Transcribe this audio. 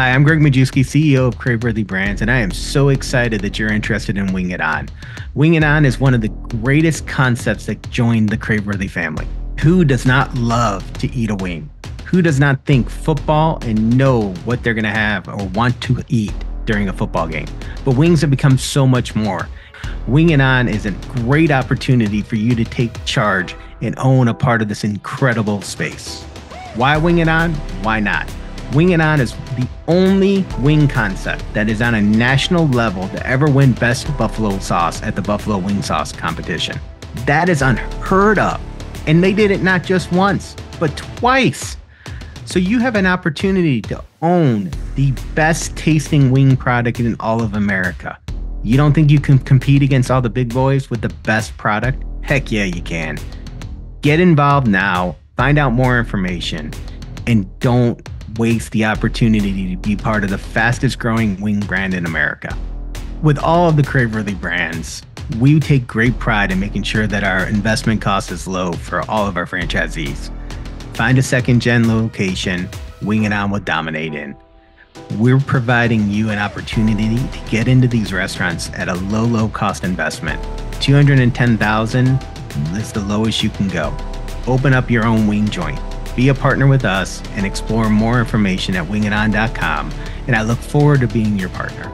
Hi, I'm Greg Majewski, CEO of Craveworthy Brands, and I am so excited that you're interested in Wing It On. Wing It On is one of the greatest concepts that joined the Craveworthy family. Who does not love to eat a wing? Who does not think football and know what they're going to have or want to eat during a football game? But wings have become so much more. Wing It On is a great opportunity for you to take charge and own a part of this incredible space. Why Wing It On? Why not? Wing It On is the only wing concept that is on a national level to ever win Best Buffalo Sauce at the Buffalo Wing Sauce competition. That is unheard of. And they did it not just once, but twice. So you have an opportunity to own the best tasting wing product in all of America. You don't think you can compete against all the big boys with the best product? Heck yeah, you can. Get involved now, find out more information, and don't waste the opportunity to be part of the fastest growing wing brand in America. With all of the Craveworthy brands, we take great pride in making sure that our investment cost is low for all of our franchisees. Find a second gen location, Wing It On will dominate in. We're providing you an opportunity to get into these restaurants at a low, low cost investment. 210,000 is the lowest you can go. Open up your own wing joint be a partner with us and explore more information at wingiton.com. And I look forward to being your partner.